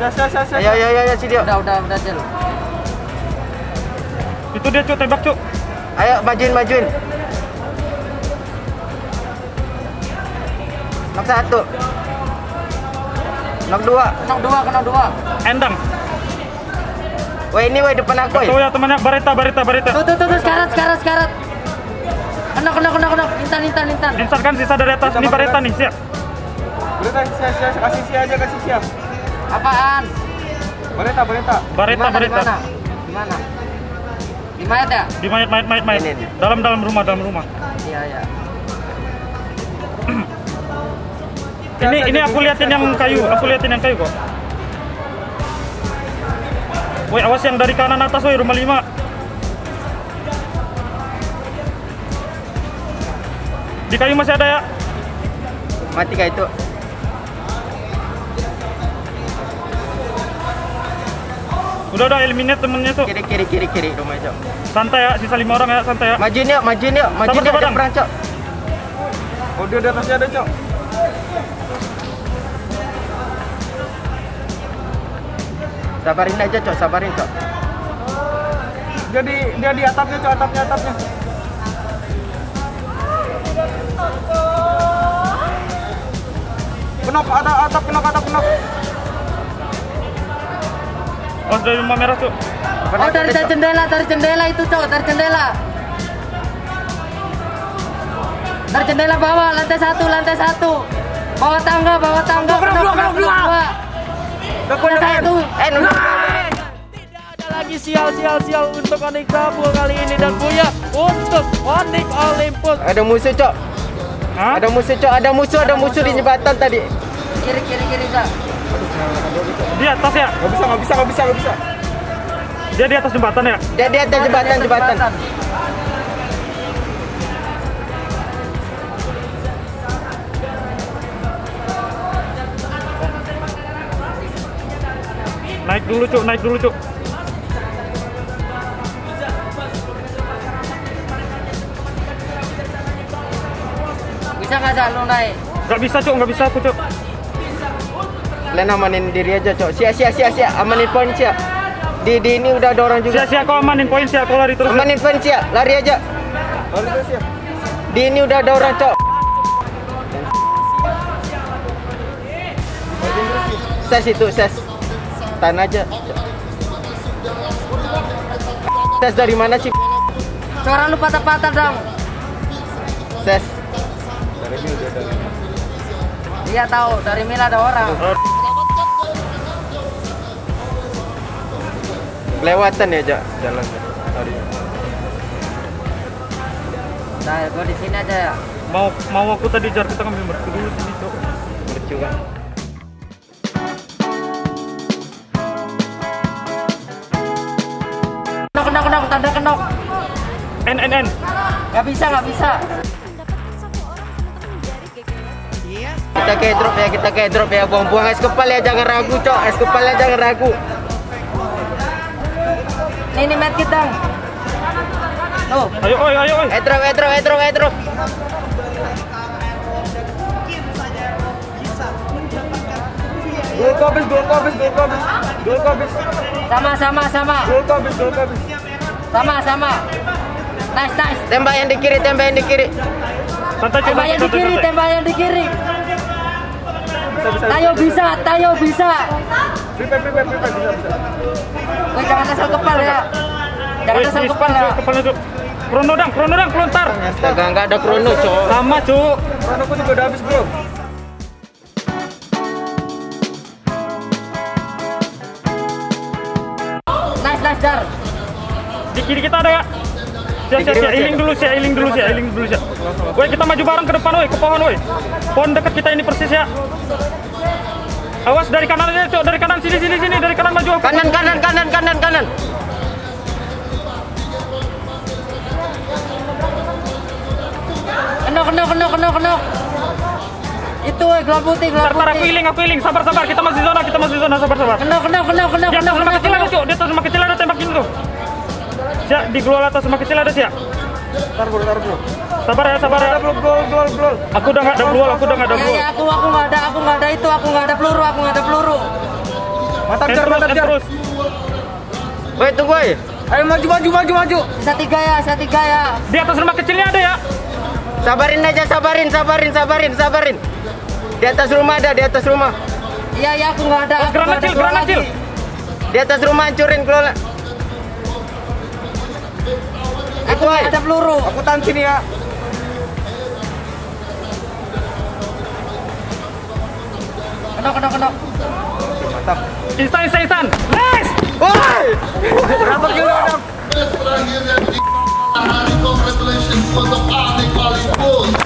Ayo, ayo, ayo, sini yuk. Udah, udah, udah, Cil. Itu dia cuk tembak cuk. Ayo, majuin, majuin. Nok satu. Nok dua. Kenok dua, kenok dua. Endang. Wah ini wah depan aku Tuh ya. ya temannya Barita Barita Barita. Tuh, tuh, tuh, tuh, sekarat, sekarat, sekarat. Kenok, kenok, kenok, kenok. Intan, intan, intan. Insert kan sisa dari atas. Ini Barita nih siap. Tak? Siap, siap. Kasih siap aja, kasih siap. Apaan? Boleh tak, boleh tak? Barita Di mana, di mayat ya? Di mayat mayat mayat mayat. Ini, ini. Dalam dalam rumah dalam rumah. Iya, iya. Ini ini aku liatin yang kayu. Aku liatin yang kayu kok. Woi awas yang dari kanan atas woi rumah lima. Di kayu masih ada ya? Mati kah itu? Udah udah eliminate temennya tuh. Kiri, kiri, kiri, kiri rumah cok. Santai ya, sisa lima orang ya, santai ya. Majuin yuk, majuin yuk, majuin Sabar, yuk. Ada perang cok. Oh, dia di atasnya ada, Cok. Sabarin aja cok, sabarin cok. Dia di dia di atapnya, Cok, atapnya, atapnya. Kenok, ada atap, kenok, atap, kenok. Oh dari rumah merah tuh. Pernah Oh, dari ada, jendela, dari jendela itu, Cok. Dari jendela. Dari jendela bawah, lantai satu, lantai satu. Bawah tangga, bawah tangga. Blok, blok, blok. Lantai satu. Eh, nunggu. ada lagi sial-sial-sial untuk Onik Tabu kali ini dan Buya untuk Onik Olympus. Ada musuh cok. Hah? Ada musuh cok, ada musuh, ada musuh di jembatan tadi. Kiri, kiri, kiri, Cok. Di atas ya? Nggak bisa, nggak bisa, nggak bisa, nggak bisa. Dia di atas jembatan ya? Dia di atas jembatan, jembatan. Naik dulu cuk, naik dulu cuk. Bisa nggak, Cok, lu naik? Gak bisa cuk, gak bisa aku cuk. Kalian amanin diri aja cok. Sia, sia, sia, sia. Amanin poin sia. Di, di ini udah ada orang juga. Sia-sia kau amanin poin sia, kau lari terus. Amanin poin sia. Lari aja. Lalu dia siap. Di ini udah ada orang cok. Ses itu, ses. Tahan aja. Ses dari mana sih? Suara lu patah-patah dong. Ses. Iya tahu, dari Mila ada orang. Lewatan ya, Jak. Jalan. Sorry. Nah, gua di sini aja ya. Mau mau aku tadi jar kita ngambil mercu dulu sini cuk. Lucu kan? Kenok, kenok, kenok, tanda kenok. N N N. Gak bisa, gak bisa. Kita kayak drop ya, kita kayak drop ya. Buang-buang es kepal ya, jangan ragu, cok. Es kepalnya jangan ragu. Nih, nih, medkit dong. Tuh, Ayo oi, ayo oi. Eh drop, eh drop, eh drop, drop. Gol kau habis, gol kau habis, gol kau habis. Gol kau habis. sama, sama, sama. Gol habis, gol habis. Sama, sama. Nice, nice. Tembak yang di kiri, tembak yang di kiri. Santai Tembak yang di kiri, tembak yang di kiri. Tayo bisa, tayo bisa. Prepare, prepare, prepare. Bisa, bisa. Woi, jangan asal kepal ya. Jangan asal kepal ya. Kepalnya cuk. Krono dang, krono dang, kelontar. Astaga, nggak ada krono, cok. Sama cuk. Krono aku juga udah habis, bro. Nice, nice, Dar. Di kiri kita ada ya? Siap, siap, siap. Iling dulu sih, iling dulu sih, iling dulu sih. Woi, kita maju bareng ke depan, woi, ke pohon, woi. Pohon dekat kita ini persis ya. Awas dari kanan aja, cok. Dari kanan sini, sini, sini. Dari kanan maju. Kanan, kanan, kanan, kanan, kanan. Kenok, kenok, kenok, kenok, kenok. Itu, woi, gelap putih, gelap ntar aku putih. iling, aku iling. Sabar, sabar. Kita masih zona, kita masih zona. Sabar, sabar. Kenok, kenok, kenok, kenok, kenok, rumah kenok, kecil ada, cok. Di atas rumah kecil ada tembakin tuh. Siap, di glual atas rumah kecil ada, siap. Ntar, bro, ntar, bro. Sabar ya, sabar ya. Gol, gol, gol. Aku udah nggak ada glual, aku udah nggak ada Ya, glual. ya, aku, aku nggak ada, aku nggak ada itu, aku nggak ada peluru, aku nggak ada peluru. End jar, terus, mantap end jar. terus. Woi, tunggu woi. Ayo maju maju maju maju. Sisa tiga ya, sisa tiga ya. Di atas rumah kecilnya ada ya. Sabarin aja, sabarin, sabarin, sabarin, sabarin. Di atas rumah ada, di atas rumah. Iya, ya aku nggak ada. Oh, aku nggak granat ada kecil, granat kecil. Di atas rumah hancurin kelola. Aku woy. ada peluru. Aku tahan sini ya. Kedok, kedok, kedok. Mantap. Instan, instan, instan. Nice. Woi! Berapa kilo ada? Congratulations for the party calling bulls.